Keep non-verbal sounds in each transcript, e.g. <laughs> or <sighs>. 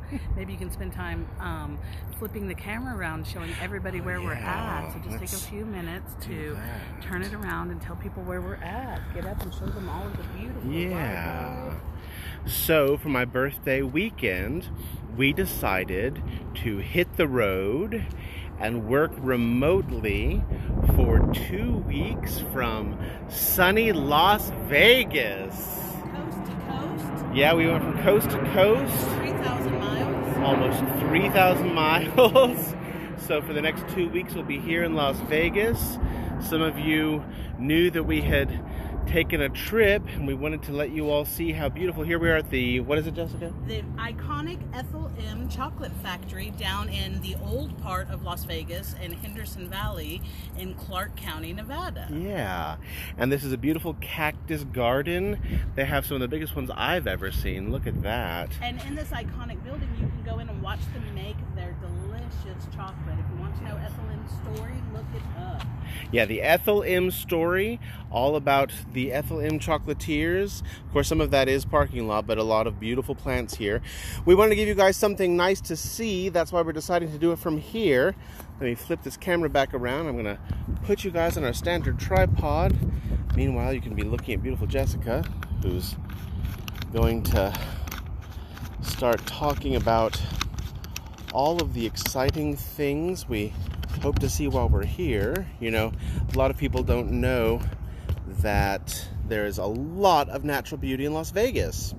<laughs> Maybe you can spend time um, flipping the camera around, showing everybody where we're at. So just take let's a few minutes to turn it around and tell people where we're at. Get up and show them all of the beautiful. Yeah. So, for my birthday weekend, we decided to hit the road and work remotely for two weeks from sunny Las Vegas. Coast to coast, Yeah, we went from coast to coast, 3,000 miles. almost 3,000 <laughs> miles. So, for the next two weeks, we'll be here in Las Vegas. Some of you knew that we had taken a trip and we wanted to let you all see how beautiful. Here we are at the, what is it, Jessica? The iconic Ethel M chocolate factory down in the old part of Las Vegas in Henderson Valley in Clark County, Nevada. Yeah, and this is a beautiful cactus garden. They have some of the biggest ones I've ever seen. Look at that. And in this iconic building, you can go in and watch them make their delicious chocolate. M's story, look it up. Yeah, the Ethel M story, all about the Ethel M chocolatiers. Of course, some of that is parking lot, but a lot of beautiful plants here. We wanted to give you guys something nice to see. That's why we're deciding to do it from here. Let me flip this camera back around. I'm to put you guys on our standard tripod. Meanwhile, you can be looking at beautiful Jessica, who's going to start talking about all of the exciting things we hope to see while we're here. You know, a lot of people don't know that there's a lot of natural beauty in Las Vegas.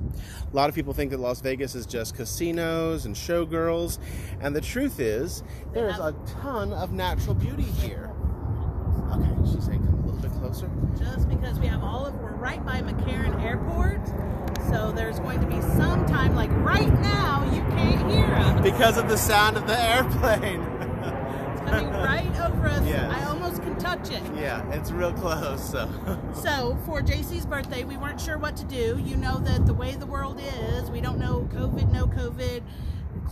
A lot of people think that Las Vegas is just casinos and showgirls, and the truth is, there is a ton of natural beauty here. Okay, she's saying come a little bit closer. Just because we have all of, we're right by McCarran Airport. So there's going to be some time, like right now, you can't hear us. Because of the sound of the airplane. <laughs> It's coming right over us. Yes. I almost can touch it. yeah, it's real close, so. <laughs> So for JC's birthday, we weren't sure what to do. You know that the way the world is, we don't know COVID, no COVID,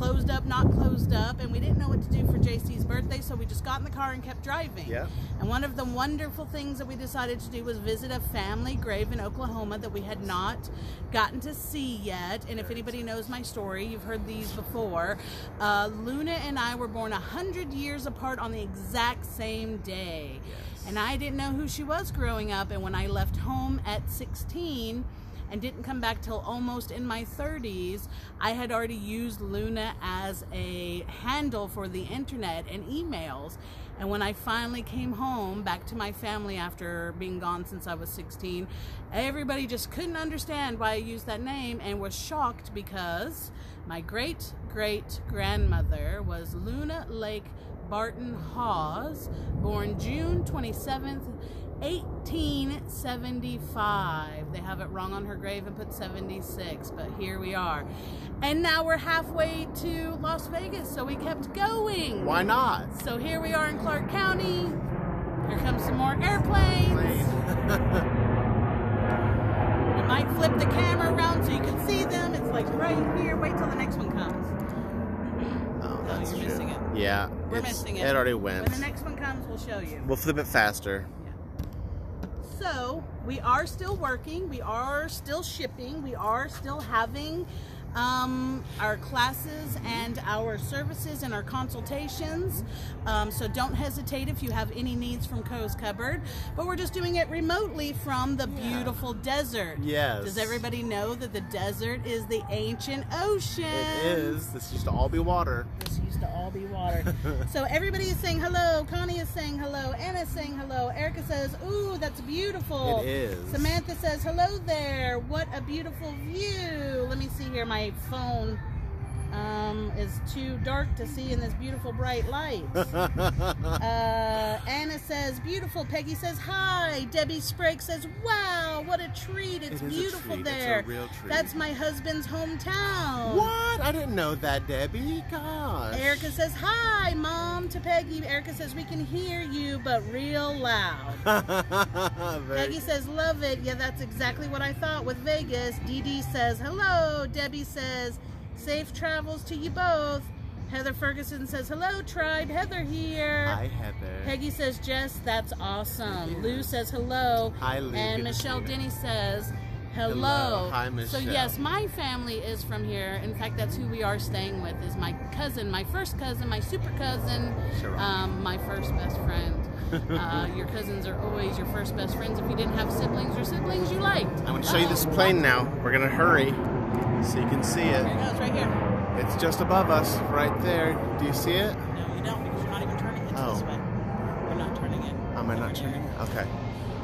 closed up, not closed up, and we didn't know what to do for JC's birthday, so we just got in the car and kept driving. Yeah. And one of the wonderful things that we decided to do was visit a family grave in Oklahoma that we had not gotten to see yet. And if anybody knows my story, you've heard these before. Uh, Luna and I were born 100 years apart on the exact same day. Yes. And I didn't know who she was growing up. And when I left home at 16 and didn't come back till almost in my 30s, I had already used Luna as a handle for the internet and emails. And when I finally came home back to my family after being gone since I was 16, everybody just couldn't understand why I used that name and was shocked because my great great grandmother was Luna Lake Barton Hawes, born June 27th, 1875. They have it wrong on her grave and put 76, but here we are. And now we're halfway to Las Vegas, so we kept going. Why not? So here we are in Clark County. Here comes some more airplanes. We <laughs> might flip the camera around so you can see them. It's like right here. Wait till the next one comes. Oh, oh No, you're true. missing it. Yeah, We're missing it. It already went. When the next one comes, we'll show you. We'll flip it faster. So we are still working. We are still shipping. We are still having um, our classes and our services and our consultations. Um, so don't hesitate if you have any needs from Crow's Cupboard. But we're just doing it remotely from the beautiful desert. Yes. Does everybody know that the desert is the ancient ocean? It is. This used to all be water. This used to all be water. <laughs> so everybody is saying hello. Connie is saying hello. Anna's saying hello. Erica says, ooh, that's beautiful. It is. Samantha says, hello there. What a beautiful view. Let me see here. My phone um, is too dark to see in this beautiful bright light. <laughs> Uh, Anna says, beautiful. Peggy says, hi. Debbie Sprague says, wow, what a treat. It's It beautiful treat. It's a there. real treat. That's my husband's hometown. what? I didn't know that, Debbie. Gosh. Erica says, Hi, Mom, to Peggy. Erica says, We can hear you, but real loud. <laughs> Peggy says, Love it. Yeah, that's exactly what I thought with Vegas. Dee Dee says, Hello. Debbie says, Safe travels to you both. Heather Ferguson says, Hello, tried. Heather here. Hi, Heather. Peggy says, Jess, that's awesome. Yeah. Lou says, Hello. Hi, Lou. And Good Michelle. Denny says, Hello. Hello. Hi, Michelle. So yes, my family is from here. In fact, that's who we are staying with. Is my cousin, my first cousin, my super cousin, um, my first best friend. <laughs> uh, your cousins are always your first best friends if you didn't have siblings or siblings you liked. I'm going to show you this plane now. We're going to hurry so you can see it. it goes, right here. It's just above us, right there. Do you see it? No, you don't because you're not even turning it Oh. this way. You're not turning it. Am I not turning it? Okay.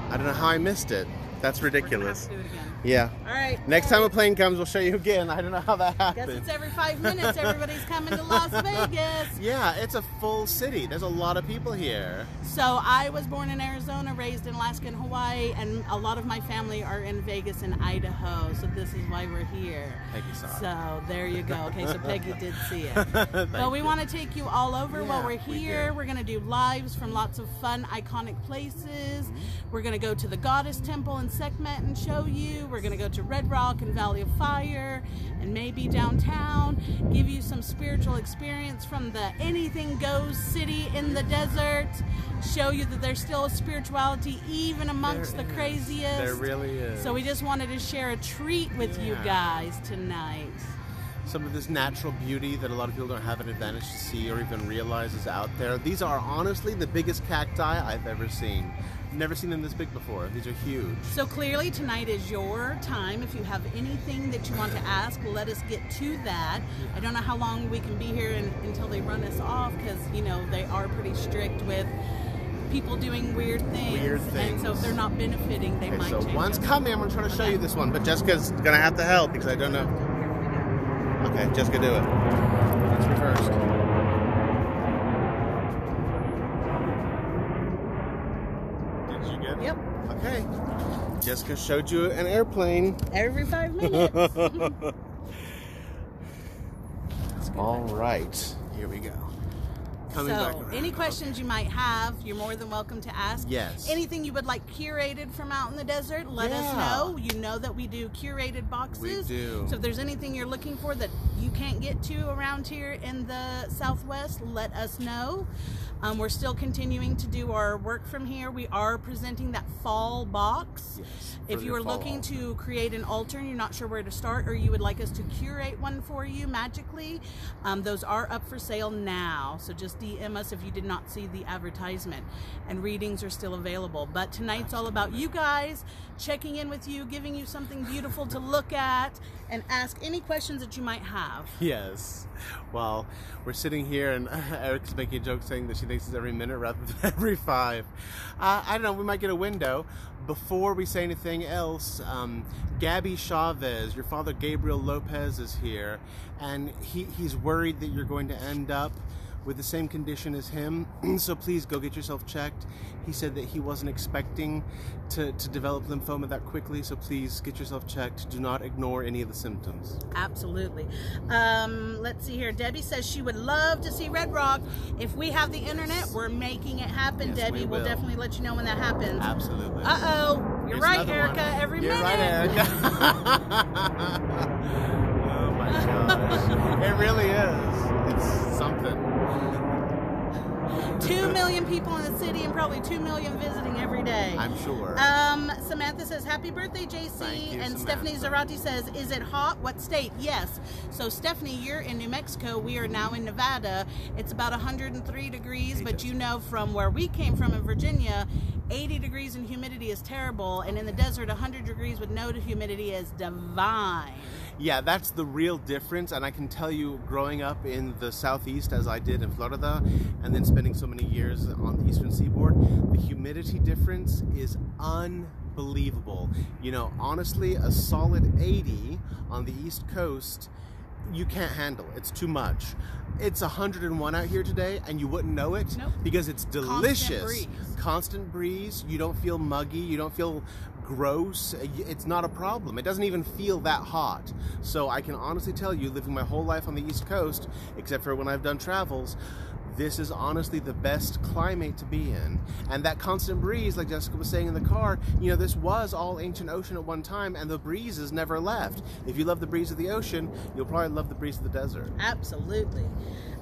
I don't know how I missed it. That's ridiculous. to do it again. Yeah. All right. Next time a plane comes, we'll show you again. I don't know how that happened. Guess it's every five minutes. Everybody's coming to Las <laughs> Vegas. Yeah, it's a full city. There's a lot of people here. So I was born in Arizona, raised in Alaska and Hawaii, and a lot of my family are in Vegas and Idaho. So this is why we're here. Peggy saw it. So there you go. Okay, so Peggy did see it. <laughs> But we want to take you all over while we're here. We are going to do lives from lots of fun, iconic places. Mm-hmm. We're going to go to the Goddess Temple in Sekhmet and show you. We're going to go to Red Rock and Valley of Fire and maybe downtown. Give you some spiritual experience from the anything goes city in the desert. Show you that there's still a spirituality even amongst There the is. craziest. There really is. So we just wanted to share a treat with you guys tonight. some of this natural beauty that a lot of people don't have an advantage to see or even realize is out there. These are honestly the biggest cacti I've ever seen. Never seen them this big before. These are huge. So clearly tonight is your time. If you have anything that you want to ask, let us get to that. I don't know how long we can be here and, until they run us off because you know they are pretty strict with people doing weird things. Weird And so if they're not benefiting, they Okay, might so change one's them. coming. I'm gonna try to show you this one, but Jessica's gonna have to help because I don't know. Okay, Jessica, do it. It's reversed. Did you get it? Yep. Okay. Jessica showed you an airplane. Every five <laughs> minutes. All right, here we go. Coming So, any questions you might have, you're more than welcome to ask. Yes. Anything you would like curated from out in the desert, let us know. You know that we do curated boxes. We do. So if there's anything you're looking for that you can't get to around here in the Southwest, let us know. Um, we're still continuing to do our work from here. We are presenting that fall box. Yes, if you are looking altar. to create an altar and you're not sure where to start, or you would like us to curate one for you magically, um, those are up for sale now. So just DM us if you did not see the advertisement. And readings are still available. But tonight's all about you guys checking in with you, giving you something beautiful to look at, and ask any questions that you might have. Yes. Well, we're sitting here, and <laughs> Eric's making a joke saying that she thinks it's every minute rather than <laughs> every five. Uh, I don't know. We might get a window. Before we say anything else, um, Gabby Chavez, your father Gabriel Lopez, is here, and he, he's worried that you're going to end up with the same condition as him. <clears throat> so please go get yourself checked. He said that he wasn't expecting to, to develop lymphoma that quickly, so please get yourself checked. Do not ignore any of the symptoms. Absolutely. Um, let's see here. Debbie says she would love to see Red Rock. If we have the internet, we're making it happen, Yes, Debbie. we will will. definitely let you know when that happens. Absolutely. Uh oh. You're Here's right, Erica. one. Every You're minute. right, Erica. <laughs> <laughs> oh my gosh. It really is. It's. Two million people in the city and probably two million visiting every day. I'm sure. Um, Samantha says, Happy birthday, JC. You, and Stephanie Samantha. Zarate says, Is it hot? What state? Yes. So, Stephanie, you're in New Mexico. We are now in Nevada. It's about 103 degrees, but you know from where we came from in Virginia, 80 degrees and humidity is terrible. And in the desert, 100 degrees with no humidity is divine. Yeah, that's the real difference. And I can tell you, growing up in the southeast, as I did in Florida, and then spending so many years on the eastern seaboard, the humidity difference is unbelievable. You know, honestly, a solid 80 on the east coast, you can't handle. It's too much. It's 101 out here today, and you wouldn't know it Nope. because it's delicious. Constant breeze. Constant breeze. You don't feel muggy. You don't feel gross. It's not a problem. It doesn't even feel that hot. So I can honestly tell you, living my whole life on the East Coast, except for when I've done travels, this is honestly the best climate to be in. And that constant breeze, like Jessica was saying in the car, you know, this was all ancient ocean at one time, and the breezes never left. If you love the breeze of the ocean, you'll probably love the breeze of the desert. Absolutely.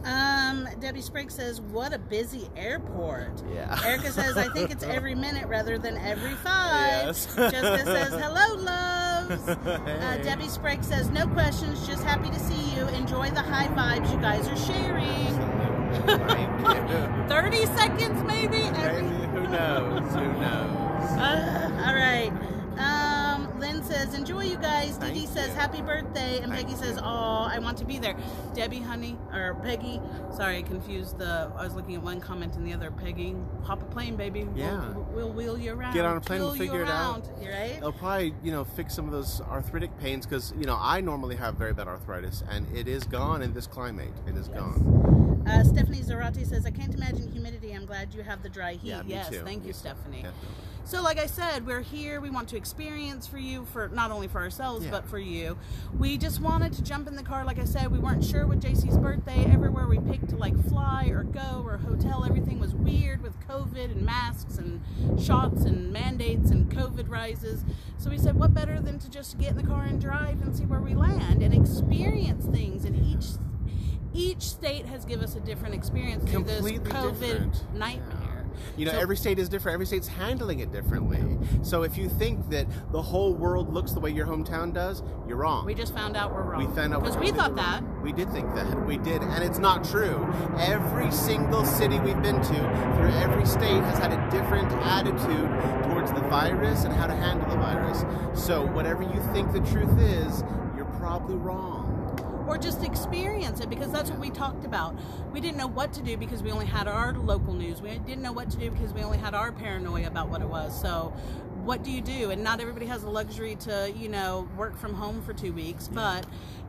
Um, Debbie Sprague says, "What a busy airport." Yeah. Erica says, "I think it's every <laughs> minute rather than every five. Yes. Jessica says, "Hello, loves." <laughs> Uh, Debbie Sprague says, "No questions, just happy to see you. Enjoy the high vibes you guys are sharing." Thank <laughs> you. Thirty seconds, maybe. Every- who knows? Who knows? <laughs> Uh, all right. Um, Lynn says, enjoy you guys. Dee says, you. happy birthday. And Thank Peggy says, oh, I want to be there. Debbie, honey, or Peggy, sorry, I confused the, I was looking at one comment and the other. Peggy, hop a plane, baby. Yeah. We'll, we'll wheel you around. Get on a plane, we'll you figure it out. right? It'll probably, you know, fix some of those arthritic pains because, you know, I normally have very bad arthritis and it is gone in this climate. It is Yes. gone. Stephanie Zarate says, I can't imagine humidity. I'm glad you have the dry heat. Yeah, yes, too. thank Me you, too. Stephanie. Definitely. So, like I said, we're here. We want to experience for you, for not only for ourselves, Yeah. but for you. We just wanted to jump in the car. Like I said, we weren't sure with JC's birthday. Everywhere we picked to like fly or go or hotel, everything was weird with COVID and masks and shots and mandates and COVID rises. So we said, what better than to just get in the car and drive and see where we land and experience things in each. Each state has given us a different experience through this COVID different. nightmare. You know, So- every state is different. Every state's handling it differently. So if you think that the whole world looks the way your hometown does, you're wrong. We just found out we're wrong. We found out because we thought that. We did think that. We did, and it's not true. Every single city we've been to, through every state, has had a different attitude towards the virus and how to handle the virus. So whatever you think the truth is, you're probably wrong. Or just experience it because that's what we talked about. We didn't know what to do because we only had our local news. We didn't know what to do because we only had our paranoia about what it was. So, what do you do? And not everybody has the luxury to, you know, work from home for two weeks. But,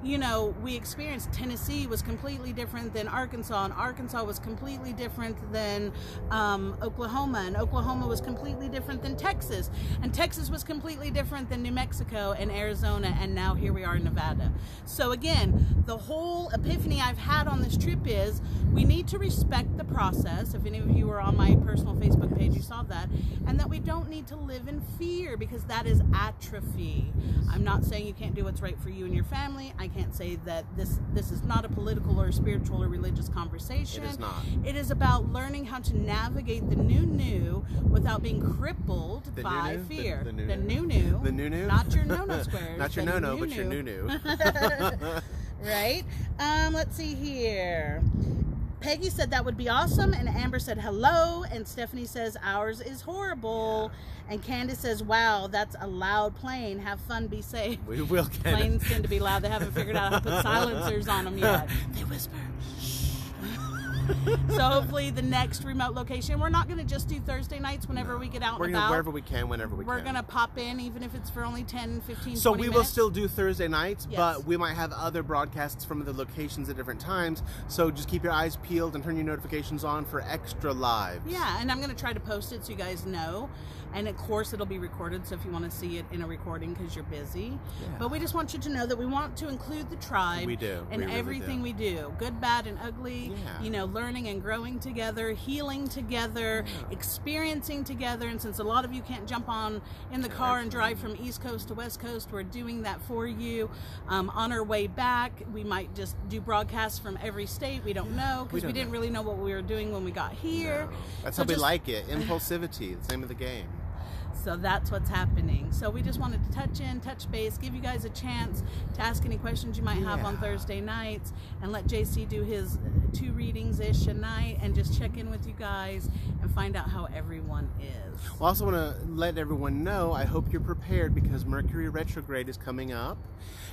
you know, we experienced Tennessee was completely different than Arkansas, and Arkansas was completely different than um, Oklahoma, and Oklahoma was completely different than Texas, and Texas was completely different than New Mexico and Arizona, and now here we are in Nevada. So, again, the whole epiphany I've had on this trip is we need to respect the process. If any of you were on my personal Facebook page, you saw that, and that we don't need to live in fear because that is atrophy. I'm not saying you can't do what's right for you and your family. I can't say that this this is not a political or spiritual or religious conversation. It is not. It is about learning how to navigate the new new without being crippled The by new-new? The- fear. the new-new? the new new. The new-new? Not your no no <laughs> squares. Not your no no, but your new new. <laughs> <laughs> right? Um, let's see here. Peggy said that would be awesome, and Amber said hello, and Stephanie says ours is horrible, and Candace says, "Wow, that's a loud plane. Have fun, be safe." we will get Planes tend to be loud. They haven't figured out how to put silencers on them yet. <laughs> They whisper. So hopefully the next remote location, we're not going to just do Thursday nights whenever we get out We're and gonna about. wherever we can, whenever we can. we're going to pop in, even if it's for only 10, 15, So 20 we will still do Thursday nights, Yes. but we might have other broadcasts from the locations at different times. So just keep your eyes peeled and turn your notifications on for extra lives. Yeah, and I'm going to try to post it so you guys know. And of course, it'll be recorded, so if you want to see it in a recording because you're busy. Yeah. But we just want you to know that we want to include the tribe We do. in We really everything do. we do good, bad, and ugly. Yeah. You know, learning and growing together, healing together, experiencing together. And since a lot of you can't jump on in the car and drive from East Coast to West Coast, we're doing that for you. Um, on our way back, we might just do broadcasts from every state. We don't know because we, don't didn't know. really know what we were doing when we got here. No. That's So how we like it. Impulsivity, the name of the game. So that's what's happening. So we just wanted to touch in, touch base, give you guys a chance to ask any questions you might have on Thursday nights, and let JC do his two readings ish a night, and just check in with you guys and find out how everyone is. I also want to let everyone know I hope you're prepared because Mercury retrograde is coming up.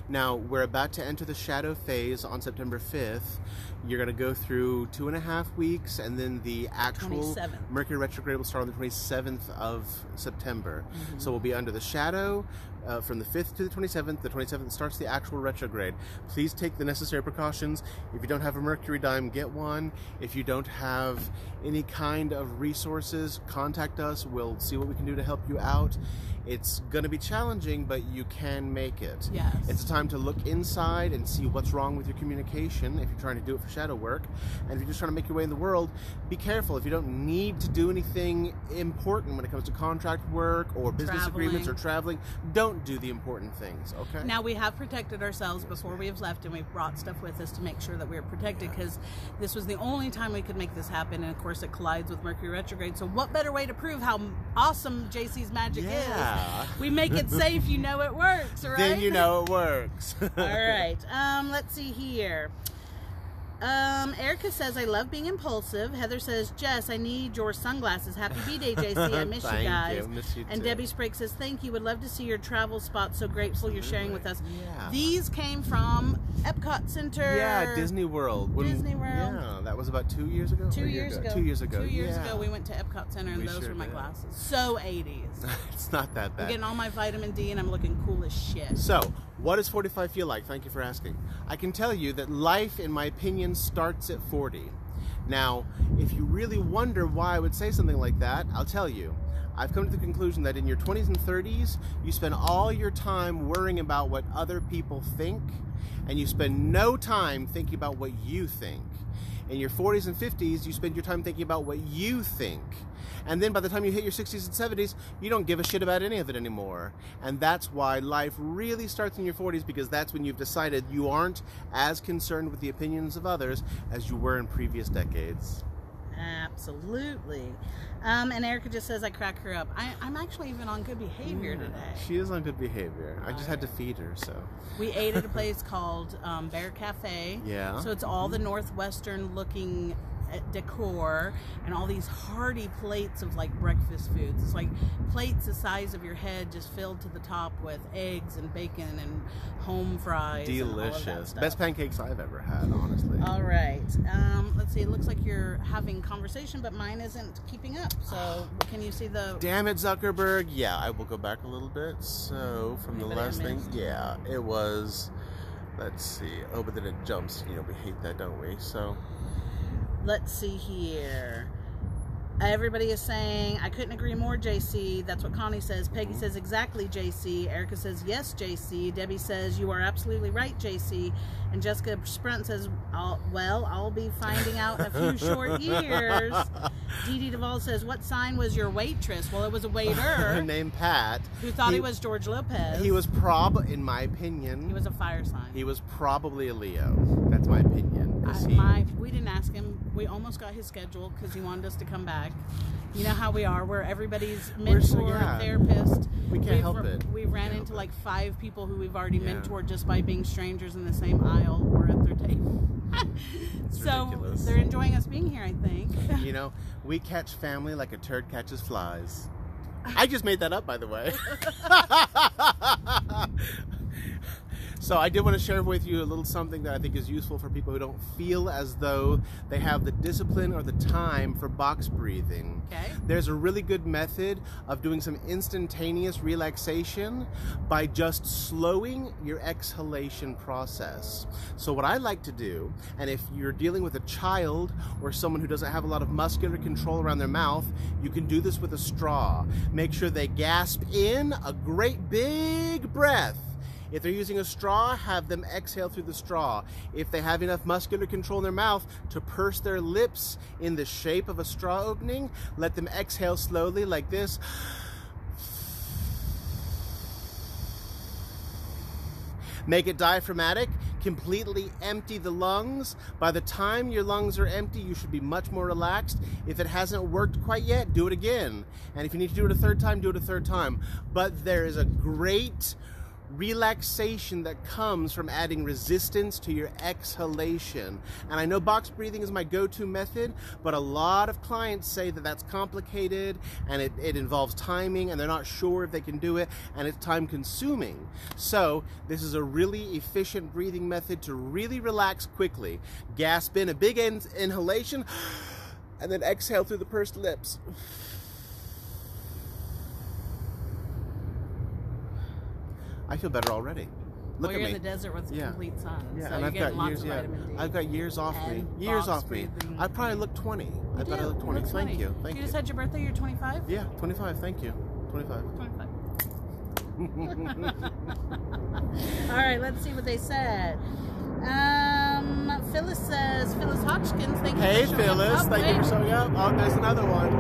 Now, we're about to enter the shadow phase on September 5th. You're going to go through two and a half weeks, and then the actual 27th. Mercury retrograde will start on the 27th of September. Mm-hmm. So we'll be under the shadow uh, from the 5th to the 27th. The 27th starts the actual retrograde. Please take the necessary precautions. If you don't have a Mercury dime, get one. If you don't have any kind of resources, contact us. We'll see what we can do to help you out. It's going to be challenging, but you can make it. Yes. It's a time to look inside and see what's wrong with your communication if you're trying to do it for shadow work. And if you're just trying to make your way in the world, be careful. If you don't need to do anything important when it comes to contract work or business agreements or Traveling. traveling, don't do the important things, okay? Now we have protected ourselves before we have left, and we've brought stuff with us to make sure that we are protected because this was the only time we could make this happen, and of course it collides with Mercury retrograde. So what better way to prove how awesome JC's magic Yeah. is? We make it safe. You know it works, <laughs> right? Then you know it works. <laughs> All right. Um, let's see here. Um, Erica says, I love being impulsive. Heather says, Jess, I need your sunglasses. Happy B-Day, JC. I <laughs> miss you guys. you. Miss you and too. Debbie Sprague says, thank you. Would love to see your travel spots. So grateful you're sharing with us. Yeah. These came from Epcot Center. Yeah, Disney World. When- Disney World. Yeah, that was about two years ago. Two years year ago. Two years ago. Two years yeah. ago, we went to Epcot Center, and We those sure were my did. glasses. So 80s. <laughs> it's not that bad. I'm bad. getting all my vitamin D, and I'm looking cool as shit. So, what does 45 feel like? Thank you for asking. I can tell you that life, in my opinion, starts at 40. Now, if you really wonder why I would say something like that, I'll tell you. I've come to the conclusion that in your 20s and 30s, you spend all your time worrying about what other people think, and you spend no time thinking about what you think. In your 40s and 50s, you spend your time thinking about what you think. And then by the time you hit your 60s and 70s, you don't give a shit about any of it anymore. And that's why life really starts in your 40s because that's when you've decided you aren't as concerned with the opinions of others as you were in previous decades. Absolutely. Um, and Erica just says I crack her up. I, I'm actually even on good behavior today. She is on good behavior. I just had to feed her, so. We ate at a <laughs> place called um, Bear Cafe. Yeah. So it's all the northwestern looking decor and all these hearty plates of like breakfast foods. It's like plates the size of your head, just filled to the top with eggs and bacon and home fries. and all of that Delicious. Best pancakes I've ever had, honestly. All right. Um, let's see. It looks like you're having conversation, but mine isn't keeping up. So <sighs> can you see the? Damn it, Zuckerberg. Yeah, I will go back a little bit. So, from the Anybody last thing, yeah, it was. Let's see. Oh, but then it jumps. You know, we hate that, don't we? So, Let's see here. Everybody is saying, I couldn't agree more, JC. That's what Connie says. Peggy mm-hmm. says, exactly, JC. Erica says, yes, JC. Debbie says, you are absolutely right, JC. And Jessica Sprunt says, I'll, well, I'll be finding out in a few short <laughs> years. Dee Dee Duvall says, what sign was your waitress? Well, it was a waiter <laughs> named Pat. who thought he, was George Lopez. He was prob, in my opinion, He was a fire sign. he was probably a Leo. That's my opinion. I, he- my, we didn't ask him. We almost got his schedule because he wanted us to come back. You know how we are. We're everybody's so- mentor, yeah. therapist. We can't We've help it. We We ran can't into like five people who we've already Yeah. mentored just by being strangers in the same aisle or at their table. <laughs> so ridiculous. they're enjoying us being here, I think. <laughs> you know, we catch family like a turd catches flies. I just made that up, by the way. <laughs> so I did want to share with you a little something that I think is useful for people who don't feel as though they have the discipline or the time for box breathing. Okay. There's a really good method of doing some instantaneous relaxation by just slowing your exhalation process. So, what I like to do, and if you're dealing with a child or someone who doesn't have a lot of muscular control around their mouth, you can do this with a straw. Make sure they gasp in a great big breath. If they're using a straw, have them exhale through the straw. If they have enough muscular control in their mouth to purse their lips in the shape of a straw opening, let them exhale slowly like this. Make it diaphragmatic, completely empty the lungs. By the time your lungs are empty, you should be much more relaxed. If it hasn't worked quite yet, do it again. And if you need to do it a third time, do it a third time. But there is a great relaxation that comes from adding resistance to your exhalation. And I know box breathing is my go to method, but a lot of clients say that that's complicated and it, it involves timing and they're not sure if they can do it and it's time consuming. So, this is a really efficient breathing method to really relax quickly. Gasp in a big in- inhalation and then exhale through the pursed lips. I feel better already. Look well, at you're me. in the desert with Yeah. complete sun, Yeah, so and you're I've getting got lots years. of Yeah, vitamin D. I've got years off me. Years off me. breathing. I probably look 20. I You bet I do. look 20. Looks Thank funny. you. Thank you you. just had your birthday. You're 25. yeah, 25. Thank you. 25. 25. <laughs> All right, let's see what they said. Um, Phyllis says, Phyllis Hodgkins, thank you hey, for showing Phyllis. up. Thank you for showing up. Oh, there's another one.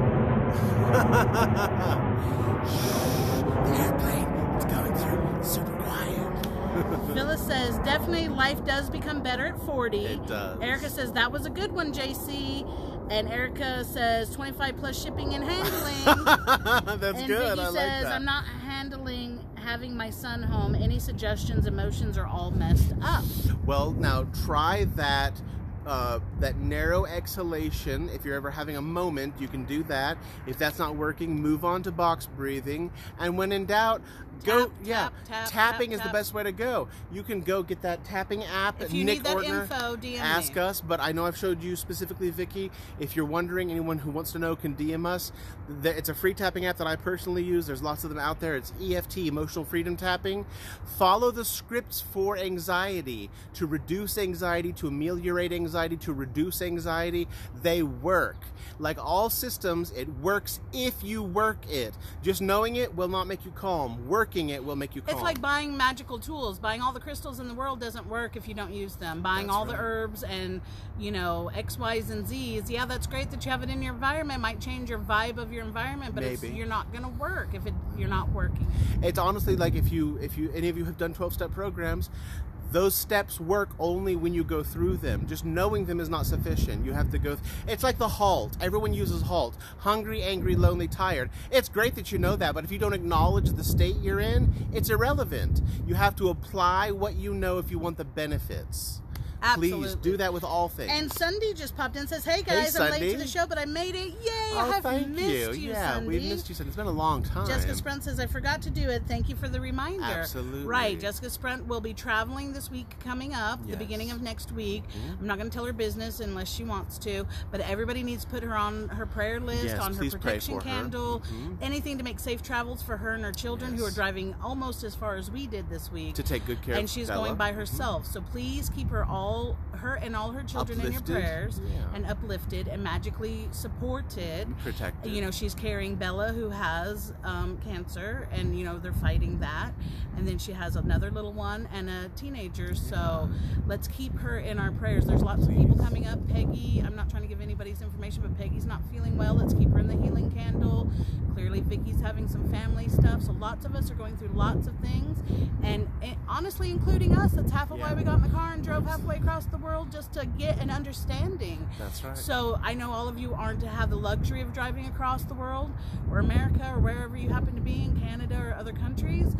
<laughs> Phyllis says, definitely life does become better at 40. It does. Erica says, that was a good one, JC. And Erica says, 25 plus shipping and handling. <laughs> That's and good. Vicky I like says, that. I'm not handling having my son home. Any suggestions, emotions are all messed up. Well, now try that uh, that narrow exhalation. If you're ever having a moment, you can do that. If that's not working, move on to box breathing. And when in doubt, go. Tap, yeah, tap, tap, tapping tap, is the best way to go. You can go get that tapping app. If you Nick need that Ortner. info, DM Ask me. us, but I know I've showed you specifically, Vicky. If you're wondering, anyone who wants to know can DM us. It's a free tapping app that I personally use. There's lots of them out there. It's EFT, Emotional Freedom Tapping. Follow the scripts for anxiety to reduce anxiety, to ameliorate anxiety, to reduce anxiety. They work. Like all systems, it works if you work it. Just knowing it will not make you calm. Working it will make you calm. It's like buying magical tools. Buying all the crystals in the world doesn't work if you don't use them. Buying That's all the herbs and, you know, X, Y's, and Z's. Yeah, that's great that you have it in your environment. Might change your vibe of your environment, but it's, you're not going to work if it, you're not working. it's honestly like if you if you any of you have done 12 step programs those steps work only when you go through them. Just knowing them is not sufficient. You have to go it's like the halt. Everyone uses halt. Hungry angry lonely tired. It's great that you know that but if you don't acknowledge the state you're in it's irrelevant. You have to apply what you know if you want the benefits please do that with all things And Sunday just popped in and says, "Hey guys, I'm late to the show, but I made it! Yay! oh I have missed you, you, yeah Sunday." we missed you Sunday. it's been a long time Jessica Sprunt says, I forgot to do it. Thank you for the reminder. Absolutely. Right. Jessica Sprunt will be traveling this week coming up, the beginning of next week. Mhm. I'm not going to tell her business unless she wants to, but everybody needs to put her on her prayer list, Yes, on her protection her. candle, Mhm. anything to make safe travels for her and her children who are driving almost as far as we did this week. to take good care and she's Bella. going by Mhm. herself. So please keep her all her and all her children in your prayers Yeah. and uplifted and magically supported. Protected. You know she's carrying bella who has um, cancer and you know they're fighting that. And then she has another little one and a teenager. So let's keep her in our prayers. There's lots of people coming up. Peggy i'm not trying to give anybody's information but peggy's not feeling well. Let's keep her in the healing candle. Clearly vicky's having some family stuff. So lots of us are going through lots of things. And eh, honestly including us that's half of why we got in the car and drove halfway across the world just to get an understanding that's right so I know all of you aren't to have the luxury of driving across the world or America or wherever you happen to be in Canada or other countries.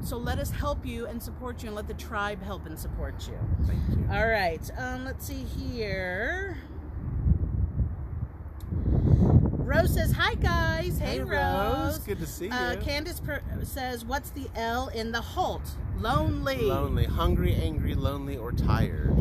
So let us help you and support you and let the tribe help and support you. thank you All right. Um, let's see here. Rose says, "Hi guys. Hey, Rose. Good to see you. Uh, Candace says, "What's the L in the halt? Lonely." lonely, hungry, angry, lonely, or tired.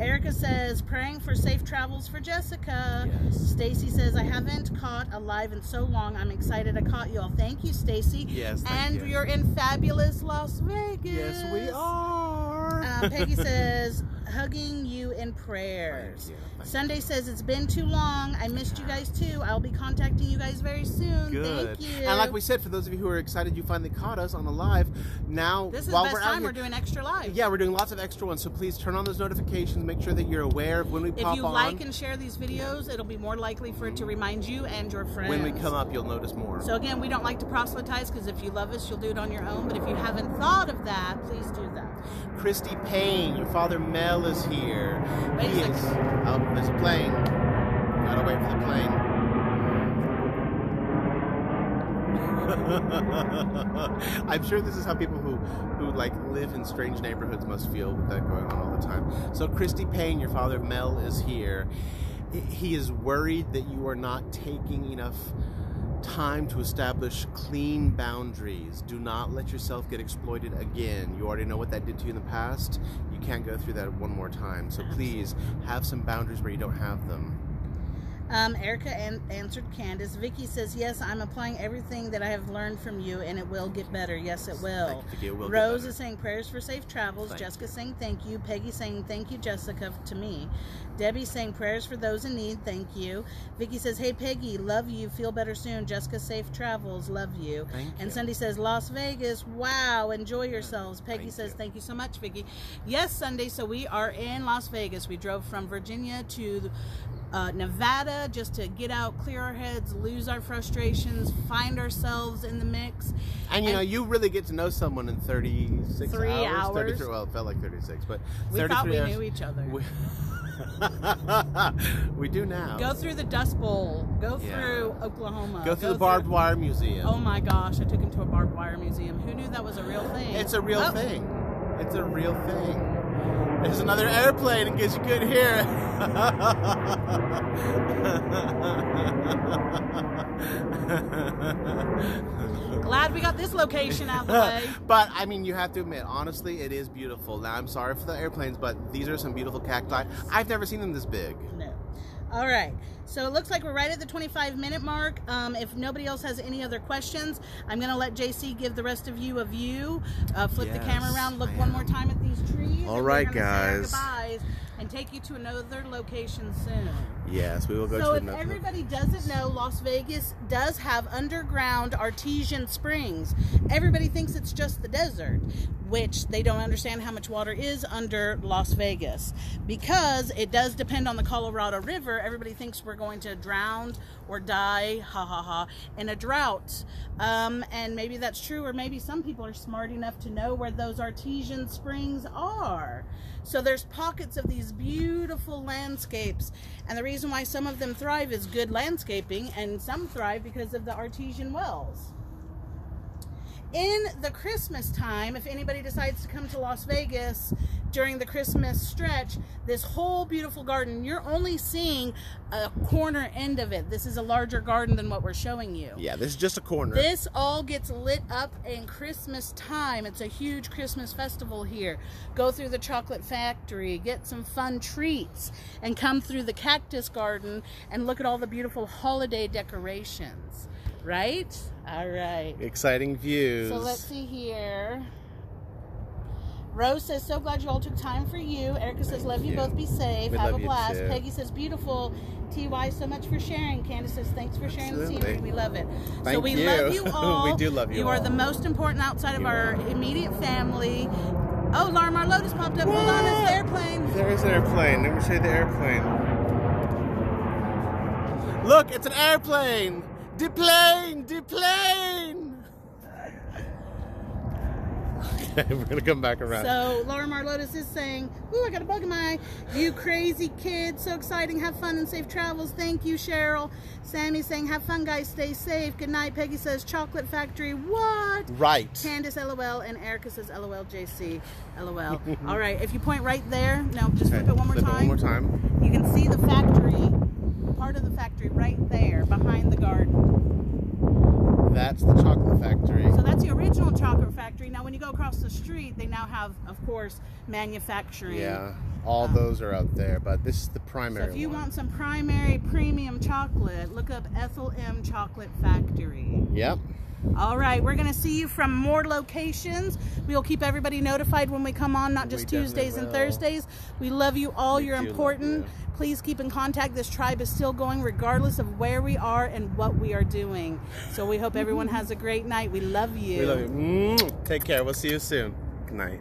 Erica says, praying for safe travels for Jessica. Yes. Stacy says, I haven't caught a live in so long. I'm excited I caught you all. Thank you, Stacy. Yes, thank and you. are in fabulous Las Vegas. Yes, we are. Uh, Peggy <laughs> says, hugging you in prayers. Thank you, thank Sunday says, it's been too long. I missed you guys too. I'll be contacting you guys very soon. Good. Thank you. And like we said, for those of you who are excited you finally caught us on the live, now this is while the best we're time here, we're doing extra live. yeah, we're doing lots of extra ones. So please turn on those notifications. Make sure that you're aware of when we pop up. If you on. like and share these videos, it'll be more likely for it to remind you and your friends. when we come up, you'll notice more. So again, we don't like to proselytize because if you love us, you'll do it on your own. But if you haven't thought of that, please do that. Christy Payne, your father Mel is here. He is. Oh, there's a plane. Gotta wait for the plane. <laughs> I'm sure this is how people who, who like live in strange neighborhoods must feel with that going on all the time. So Christy Payne, your father Mel is here. He is worried that you are not taking enough time to establish clean boundaries. Do not let yourself get exploited again. You already know what that did to you in the past. You can't go through that one more time. So please have some boundaries where you don't have them. Um, Erica an- answered Candace. Vicky says, Yes, I'm applying everything that I have learned from you, and it will get better. Yes, it will. Thank you. It will Rose is saying prayers for safe travels. Thank Jessica saying thank you. Peggy saying thank you, Jessica, to me. Debbie saying prayers for those in need. Thank you. Vicky says, Hey, Peggy, love you. Feel better soon. Jessica, safe travels. Love you. Thank and you. Sunday says, Las Vegas. Wow. Enjoy yourselves. Peggy Thank says, you. Thank you so much, Vicky. Yes, Sunday. So we are in Las Vegas. We drove from Virginia to uh, Nevada just to get out, clear our heads, lose our frustrations, find ourselves in the mix. And you And- know, you really get to know someone in 36 Three hours. 33, well, it felt like 36, but We thought we hours. knew each other. We, <laughs> we do now. Go through the Dust Bowl. Go Yeah. through Oklahoma. Go through the barbed wire museum. Oh my gosh! I took him to a barbed wire museum. Who knew that was a real thing? It's a real Oh, thing. It's a real thing. There's another airplane in case you couldn't hear it. Glad we got this location out of the way. <laughs> but I mean, you have to admit, honestly, it is beautiful. Now, I'm sorry for the airplanes, but these are some beautiful cacti. I've never seen them this big. All right. So it looks like we're right at the 25 minute mark. Um, if nobody else has any other questions, I'm going to let JC give the rest of you a view. Uh, flip the camera around, look one more time at these trees. All right, and right, we're gonna say our guys. And take you to another location soon. Yes, we will go So to if another. everybody doesn't know, Las Vegas does have underground artesian springs. Everybody thinks it's just the desert, which they don't understand how much water is under Las Vegas. Because it does depend on the Colorado River, everybody thinks we're going to drown or die, ha ha ha, in a drought. Um, and maybe that's true, or maybe some people are smart enough to know where those artesian springs are. So there's pockets of these beautiful landscapes, and the reason why some of them thrive is good landscaping, and some thrive because of the artesian wells. In the Christmas time, if anybody decides to come to Las Vegas during the Christmas stretch, this whole beautiful garden, you're only seeing a corner end of it. This is a larger garden than what we're showing you. yeah, this is just a corner. This all gets lit up in Christmas time. It's a huge Christmas festival here. Go through the chocolate factory, get some fun treats, and come through the cactus garden and look at all the beautiful holiday decorations. Right? All right. Exciting views. So let's see here. Rose says, so glad you all took time for you. Erica says, love you, you. both. Be safe. We Have a blast. Peggy says, beautiful. TY, so much for sharing. Candace says, thanks for sharing the Absolutely. scenery. We love it. so we you. love you <laughs> all. We do love you You are the most important outside of You our are. immediate family. Oh, Larimar Lotus popped up. Hold on, it's the airplane. There is an airplane. Let me show you the airplane. Look, it's an airplane. Deplane, deplane. Okay, <laughs> we're gonna come back around. So Larimar Lotus is saying, "Ooh, I got a bug in my eye. You crazy kid! So exciting! Have fun and safe travels. Thank you, Cheryl." Sammy's saying, "Have fun, guys. Stay safe. Good night." Peggy says, "Chocolate Factory." What? right. Candace, LOL, and Erica says, "LOL, JC, LOL." <laughs> All right, if you point right there, no, just flip it one more Flip time. One more time. You can see the factory, part of the factory right there behind the garden. That's the chocolate factory. So that's the original chocolate factory. Now, when you go across the street, they now have, of course, manufacturing. Yeah, all um, those are out there, but this is the primary. So if you one. want some primary premium chocolate, look up Ethel M Chocolate Factory. Yep. All right, we're going to see you from more locations. We'll keep everybody notified when we come on, not just We Tuesdays and. Thursdays. We love you all. We You're important. you. Please keep in contact. This tribe is still going regardless of where we are and what we are doing. So we hope everyone mm-hmm. has a great night. We love you. We love you. Mm-hmm. Take care. We'll see you soon. Good night.